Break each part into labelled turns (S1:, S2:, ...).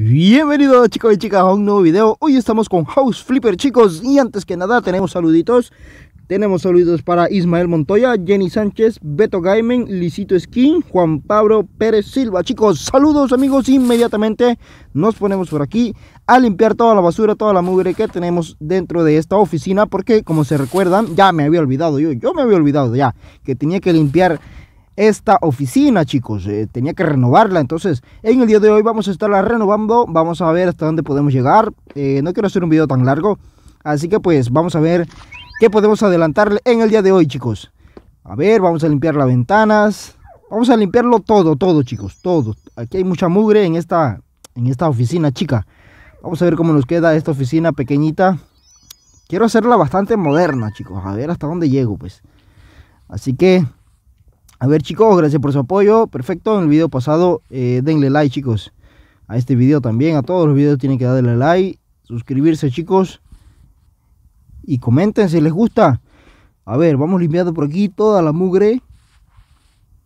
S1: Bienvenidos chicos y chicas a un nuevo video. Hoy estamos con House Flipper chicos. Y antes que nada tenemos saluditos. Tenemos saluditos para Ismael Montoya Jenny Sánchez, Beto Gaimen, Lisito Skin Juan Pablo Pérez Silva. Chicos, saludos amigos. Inmediatamente nos ponemos por aquí A limpiar toda la basura, toda la mugre que tenemos dentro de esta oficina Porque como se recuerdan, ya me había olvidado yo Yo me había olvidado ya Que tenía que limpiar esta oficina, chicos. Eh, tenía que renovarla. Entonces, en el día de hoy vamos a estarla renovando. Vamos a ver hasta dónde podemos llegar. Eh, no quiero hacer un video tan largo. Así que pues vamos a ver qué podemos adelantarle en el día de hoy, chicos. A ver, vamos a limpiar las ventanas. Vamos a limpiarlo todo, todo, chicos. Todo. Aquí hay mucha mugre en esta, en esta oficina, chica. Vamos a ver cómo nos queda esta oficina pequeñita. Quiero hacerla bastante moderna, chicos. A ver hasta dónde llego, pues. Así que a ver chicos, gracias por su apoyo. Perfecto, en el video pasado eh, denle like chicos. A este video también, a todos los videos tienen que darle like. Suscribirse chicos. Y comenten si les gusta. A ver, vamos limpiando por aquí toda la mugre.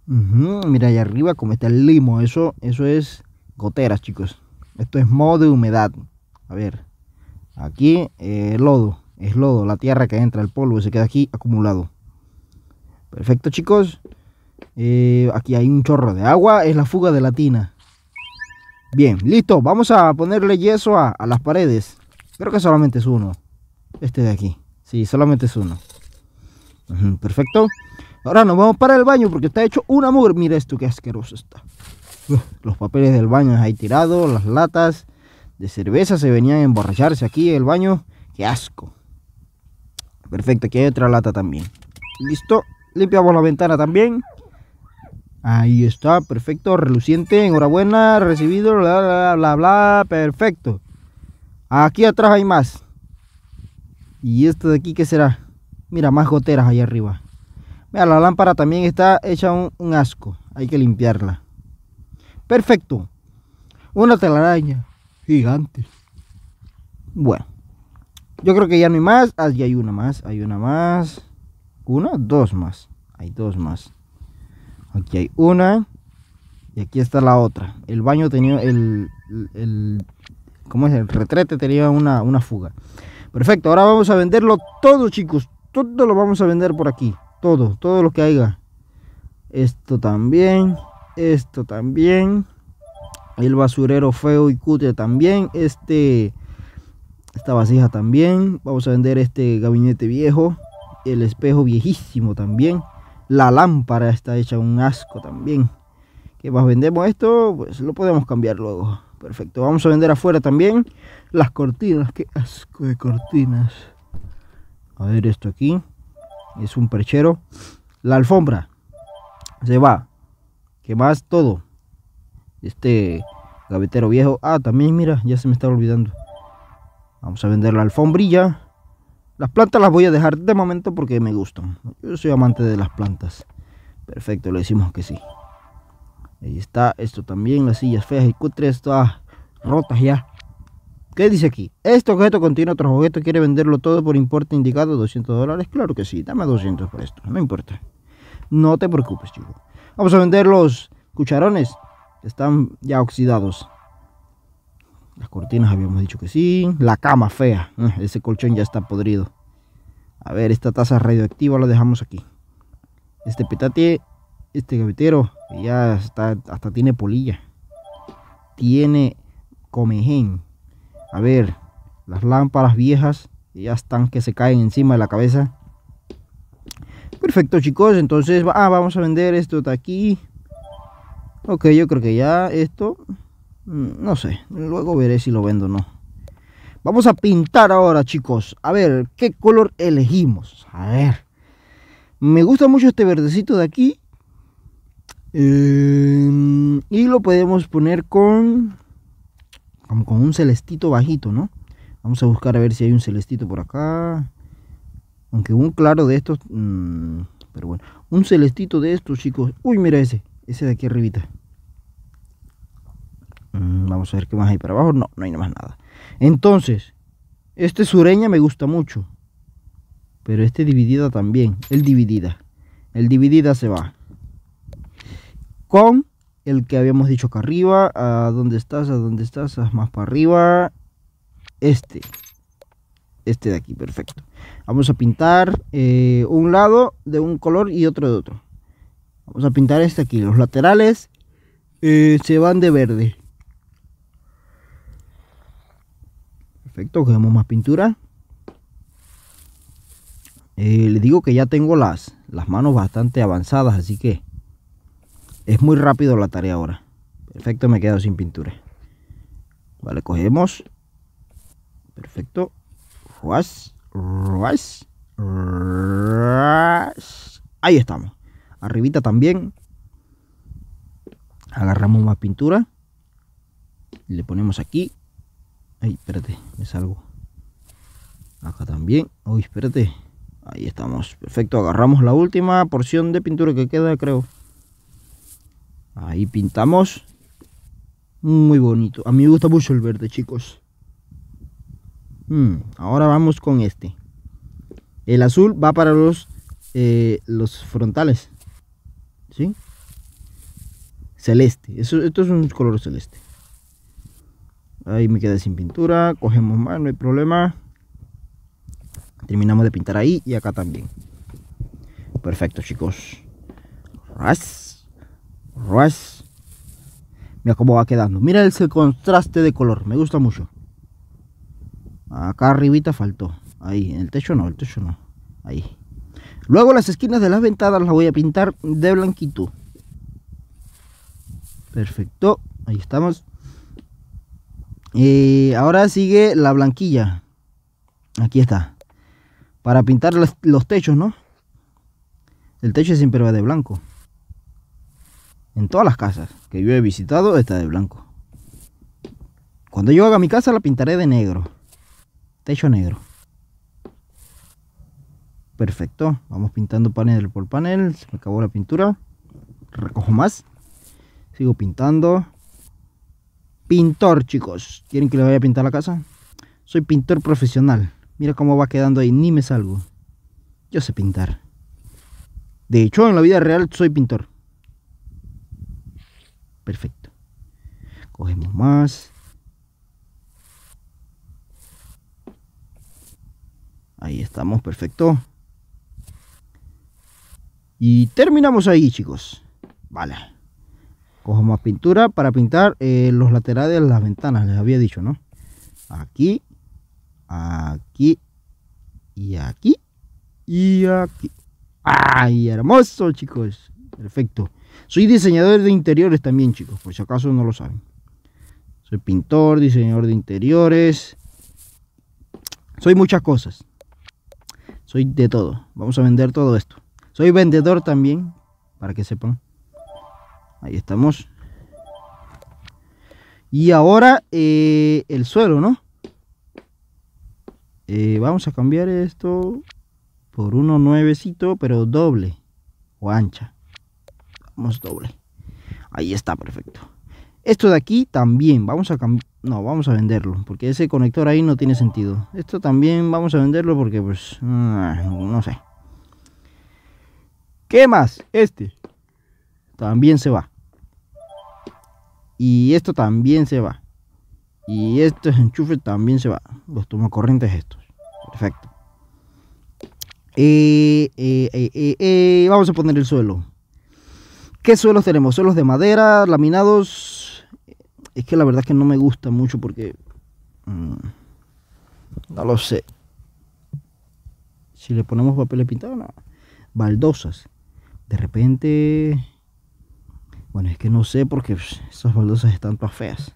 S1: mira allá arriba como está el limo. Eso, eso es goteras chicos. Esto es modo de humedad. A ver, aquí eh, lodo. Es lodo, la tierra que entra, el polvo se queda aquí acumulado. Perfecto chicos. Eh, aquí hay un chorro de agua, es la fuga de la tina. Bien, listo, vamos a ponerle yeso a, las paredes. Creo que solamente es uno. Este de aquí. Sí, solamente es uno. perfecto. Ahora nos vamos para el baño porque está hecho una mugre. Mira esto, qué asqueroso está. los papeles del baño ahí tirados, las latas de cerveza se venían a emborracharse aquí en el baño. Qué asco. Perfecto, aquí hay otra lata también. Listo. Limpiamos la ventana también. Ahí está, perfecto, reluciente, enhorabuena, recibido, bla, bla, bla, bla, perfecto. Aquí atrás hay más. ¿Y esto de aquí qué será? Mira, más goteras ahí arriba. Mira, la lámpara también está hecha un, asco. Hay que limpiarla. Perfecto. Una telaraña gigante. Bueno. Yo creo que ya no hay más. Ah, ya hay una más. Hay una más. Una, dos más. Hay dos más. Aquí hay una. Y aquí está la otra. El baño tenía el... el ¿Cómo es? El retrete tenía una, una fuga. Perfecto, ahora vamos a venderlo todo, chicos. Todo lo vamos a vender por aquí. Todo, todo lo que haya. Esto también. Esto también. El basurero feo y cutre también. Este... Esta vasija también. Vamos a vender este gabinete viejo. El espejo viejísimo también. La lámpara está hecha un asco también. ¿Qué más vendemos esto? Pues lo podemos cambiar luego. Perfecto. Vamos a vender afuera también las cortinas. Qué asco de cortinas. A ver esto aquí. Es un perchero. La alfombra. Se va. ¿Qué más? Todo. Este gavetero viejo. Ah, también mira, ya se me está olvidando. Vamos a vender la alfombrilla. Las plantas las voy a dejar de momento porque me gustan. Yo soy amante de las plantas. Perfecto, le decimos que sí. Ahí está, esto también, las sillas feas y cutres, todas rotas ya. ¿Qué dice aquí? Este objeto contiene otro objeto, quiere venderlo todo por importe indicado, 200 dólares. Claro que sí, dame 200 por esto, no importa. No te preocupes, chico. Vamos a vender los cucharones, están ya oxidados. Las cortinas habíamos dicho que sí. La cama fea. Eh, ese colchón ya está podrido. A ver, esta taza radioactiva la dejamos aquí. Este petate, este gavetero, ya está, hasta tiene polilla. Tiene comején. A ver, las lámparas viejas ya están que se caen encima de la cabeza. Perfecto, chicos. Entonces, ah, vamos a vender esto de aquí. Ok, yo creo que ya esto no sé, luego veré si lo vendo o no. Vamos a pintar ahora, chicos. A ver, ¿qué color elegimos? A ver. Me gusta mucho este verdecito de aquí. Em, y lo podemos poner con... Como con un celestito bajito, ¿no? Vamos a buscar a ver si hay un celestito por acá. Aunque un claro de estos... Mm, pero bueno, un celestito de estos, chicos. Uy, mira ese. Ese de aquí arribita. Mm, vamos a ver qué más hay para abajo. No, no hay más nada. Entonces, este sureña me gusta mucho. Pero este dividida también. El dividida. El dividida se va. Con el que habíamos dicho acá arriba. ¿A dónde estás? ¿A dónde estás? más para arriba. Este. Este de aquí, perfecto. Vamos a pintar eh, un lado de un color y otro de otro. Vamos a pintar este aquí. Los laterales eh, se van de verde. Perfecto, cogemos más pintura. Eh, le digo que ya tengo las, las manos bastante avanzadas, así que es muy rápido la tarea ahora. Perfecto, me he quedado sin pintura. Vale, cogemos. Perfecto. Ruas, ruas, ruas. Ahí estamos. Arribita también. Agarramos más pintura. Le ponemos aquí. Ay, espérate, me salgo. Acá también. Uy, espérate. Ahí estamos. Perfecto. Agarramos la última porción de pintura que queda, creo. Ahí pintamos. Muy bonito. A mí me gusta mucho el verde, chicos. Hmm, ahora vamos con este. El azul va para los, eh, los frontales. ¿Sí? Celeste. Eso, esto es un color celeste. Ahí me queda sin pintura. Cogemos más, no hay problema. Terminamos de pintar ahí y acá también. Perfecto, chicos. Ras. Rush. Mira cómo va quedando. Mira ese contraste de color. Me gusta mucho. Acá arribita faltó. Ahí. En el techo no. El techo no. Ahí. Luego las esquinas de las ventanas las voy a pintar de blanquito. Perfecto. Ahí estamos. Y ahora sigue la blanquilla. Aquí está. Para pintar los, techos, ¿no? El techo siempre va de blanco. En todas las casas que yo he visitado está de blanco. Cuando yo haga mi casa la pintaré de negro. Techo negro. Perfecto. Vamos pintando panel por panel. Se me acabó la pintura. Recojo más. Sigo pintando. Pintor, chicos. ¿Quieren que le vaya a pintar la casa? Soy pintor profesional. Mira cómo va quedando ahí. Ni me salgo. Yo sé pintar. De hecho, en la vida real soy pintor. Perfecto. Cogemos más. Ahí estamos, perfecto. Y terminamos ahí, chicos. Vale. Cojo más pintura para pintar eh, los laterales de las ventanas, les había dicho, ¿no? Aquí, aquí, y aquí, y aquí. ¡Ay, hermoso, chicos! Perfecto. Soy diseñador de interiores también, chicos, por si acaso no lo saben. Soy pintor, diseñador de interiores. Soy muchas cosas. Soy de todo. Vamos a vender todo esto. Soy vendedor también, para que sepan. Ahí estamos. Y ahora eh, el suelo, ¿no? Eh, vamos a cambiar esto por uno nuevecito, pero doble o ancha doble. Ahí está, perfecto. Esto de aquí también vamos a no, vamos a venderlo, porque ese conector ahí no tiene sentido. Esto también vamos a venderlo porque pues ah, no sé. ¿Qué más? Este también se va. Y esto también se va. Y estos enchufes también se va. Los tomacorrientes estos. Perfecto. Eh, eh, eh, vamos a poner el suelo. ¿Qué suelos tenemos? Suelos de madera, laminados. Es que la verdad es que no me gusta mucho porque... Mm, no lo sé. Si le ponemos papel pintado, no. Baldosas. De repente... Bueno, es que no sé porque esas baldosas están todas feas.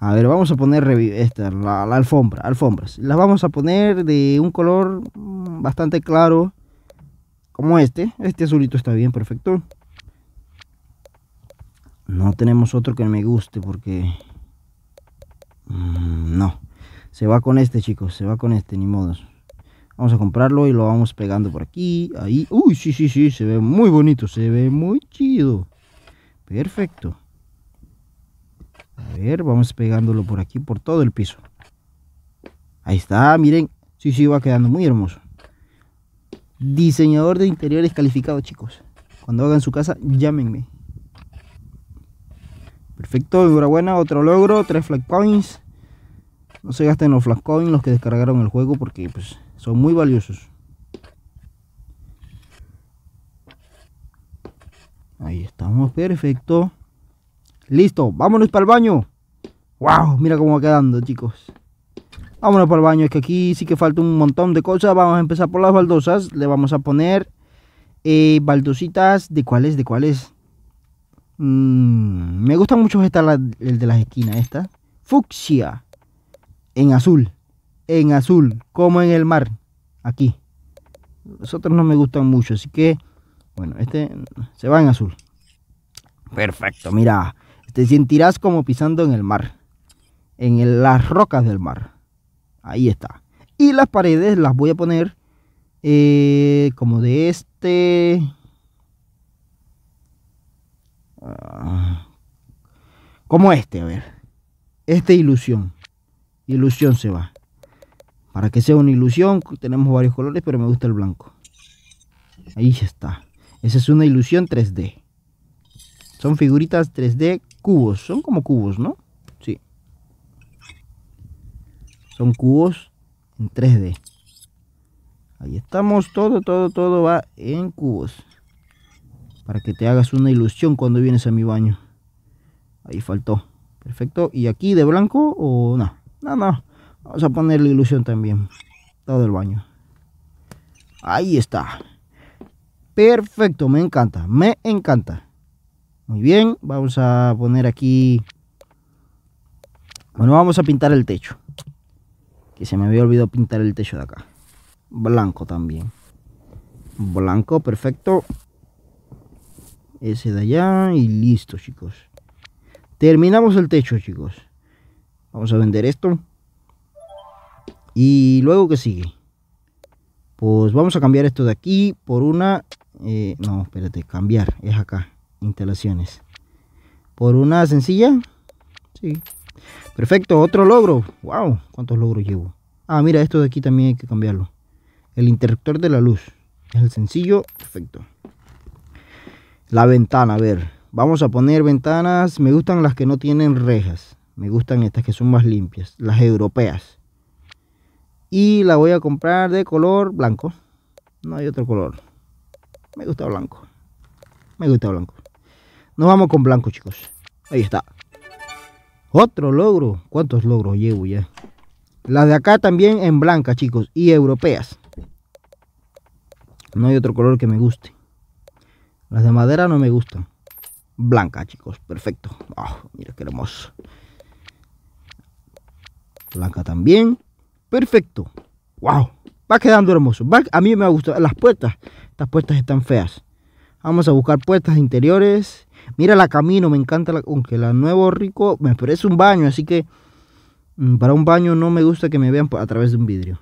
S1: A ver, vamos a poner esta, la, alfombra, alfombras. Las vamos a poner de un color bastante claro, como este. Este azulito está bien, perfecto. No tenemos otro que me guste porque... Mm, no. Se va con este, chicos. Se va con este, ni modos. Vamos a comprarlo y lo vamos pegando por aquí. Ahí. Uy, sí, sí, sí. Se ve muy bonito. Se ve muy chido. Perfecto. A ver, vamos pegándolo por aquí, por todo el piso. Ahí está, miren. Sí, sí, va quedando muy hermoso. Diseñador de interiores calificado, chicos. Cuando hagan su casa, llámenme. Perfecto, enhorabuena, otro logro, tres flag coins. No se gasten los flag coins los que descargaron el juego porque pues son muy valiosos. Ahí estamos, perfecto. Listo, vámonos para el baño. Wow, mira cómo va quedando, chicos. Vámonos para el baño, es que aquí sí que falta un montón de cosas. Vamos a empezar por las baldosas. Le vamos a poner eh, baldositas. ¿De cuáles? ¿De cuáles? Mm, me gusta mucho esta, el de las esquinas, esta. Fucsia. En azul. En azul, como en el mar. Aquí. Los otros no me gustan mucho, así que... Bueno, este se va en azul. Perfecto, mira. Te sentirás como pisando en el mar. En las rocas del mar. Ahí está. Y las paredes las voy a poner eh, como de este... Ah, como este, a ver. Este ilusión. Ilusión se va. Para que sea una ilusión, tenemos varios colores, pero me gusta el blanco. Ahí está. Esa es una ilusión 3D. Son figuritas 3D cubos. Son como cubos, ¿no? Sí. Son cubos en 3D. Ahí estamos. Todo, todo, todo va en cubos. Para que te hagas una ilusión cuando vienes a mi baño. Ahí faltó. Perfecto. ¿Y aquí de blanco o no? No, no. Vamos a poner la ilusión también. Todo el baño. Ahí está. Perfecto, me encanta, me encanta. Muy bien, vamos a poner aquí... Bueno, vamos a pintar el techo. Que se me había olvidado pintar el techo de acá. Blanco también. Blanco, perfecto. Ese de allá y listo, chicos. Terminamos el techo, chicos. Vamos a vender esto. Y luego que sigue. Pues vamos a cambiar esto de aquí por una eh, no, espérate, cambiar, es acá, instalaciones. Por una sencilla, sí. Perfecto, otro logro. Wow, ¿cuántos logros llevo? Ah, mira, esto de aquí también hay que cambiarlo. El interruptor de la luz. Es el sencillo, perfecto. La ventana, a ver. Vamos a poner ventanas. Me gustan las que no tienen rejas. Me gustan estas que son más limpias. Las europeas. Y la voy a comprar de color blanco. No hay otro color. Me gusta blanco. Me gusta blanco. Nos vamos con blanco, chicos. Ahí está. Otro logro. ¿Cuántos logros llevo ya? Las de acá también en blanca, chicos. Y europeas. No hay otro color que me guste. Las de madera no me gustan. Blanca, chicos. Perfecto. Ah, mira qué hermoso. Blanca también. Perfecto. Wow. Va quedando hermoso. a mí me ha gustado. Las puertas. Estas puertas están feas. Vamos a buscar puertas interiores. Mira la camino. Me encanta. La, aunque la nuevo rico me parece un baño. Así que mm, para un baño no me gusta que me vean a través de un vidrio.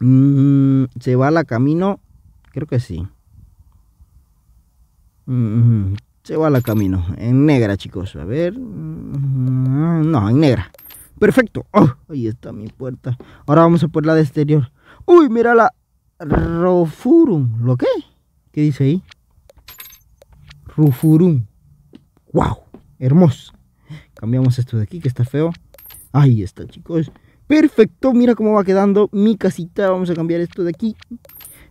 S1: Mm, se va la camino. Creo que sí. Mm, se va la camino. En negra, chicos. A ver. No, en negra. Perfecto. Oh, ahí está mi puerta. Ahora vamos a por la de exterior. Uy, mira la Rofurum. ¿Lo qué? ¿Qué dice ahí? Rufurum. ¡Wow! Hermoso. Cambiamos esto de aquí que está feo. Ahí está, chicos. Perfecto. Mira cómo va quedando mi casita. Vamos a cambiar esto de aquí.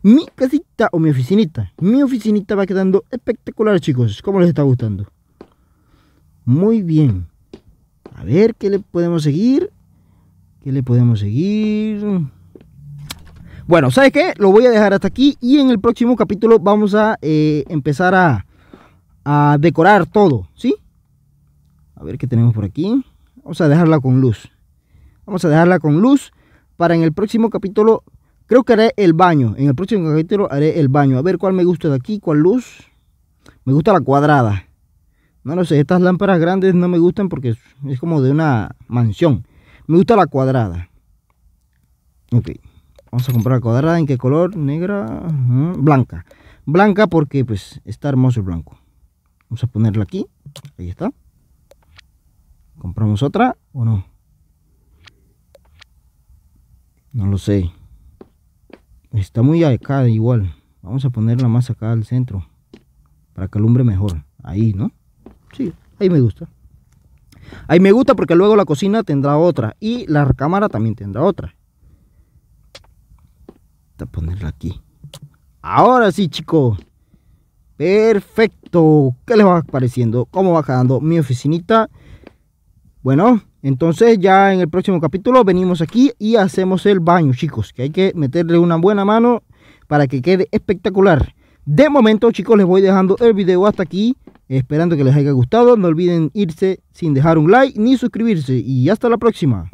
S1: Mi casita o mi oficinita. Mi oficinita va quedando espectacular, chicos. ¿Cómo les está gustando? Muy bien. A ver, ¿qué le podemos seguir? ¿Qué le podemos seguir? Bueno, ¿sabes qué? Lo voy a dejar hasta aquí y en el próximo capítulo vamos a eh, empezar a, a decorar todo, ¿sí? A ver qué tenemos por aquí. Vamos a dejarla con luz. Vamos a dejarla con luz para en el próximo capítulo. Creo que haré el baño. En el próximo capítulo haré el baño. A ver cuál me gusta de aquí, cuál luz. Me gusta la cuadrada. No lo sé, estas lámparas grandes no me gustan porque es como de una mansión. Me gusta la cuadrada. Ok. Vamos a comprar cuadrada. ¿En qué color? Negra. blanca. Blanca porque pues está hermoso el blanco. Vamos a ponerla aquí. Ahí está. ¿Compramos otra o no? No lo sé. Está muy acá igual. Vamos a ponerla más acá al centro. Para que alumbre mejor. Ahí, ¿no? Sí, Ahí me gusta. Ahí me gusta porque luego la cocina tendrá otra y la cámara también tendrá otra. Ponerla aquí. Ahora sí, chicos. Perfecto. ¿Qué les va pareciendo? ¿Cómo va quedando mi oficinita? Bueno, entonces ya en el próximo capítulo venimos aquí y hacemos el baño, chicos. Que hay que meterle una buena mano para que quede espectacular. De momento, chicos, les voy dejando el video hasta aquí. Esperando que les haya gustado. No olviden irse sin dejar un like ni suscribirse. Y hasta la próxima.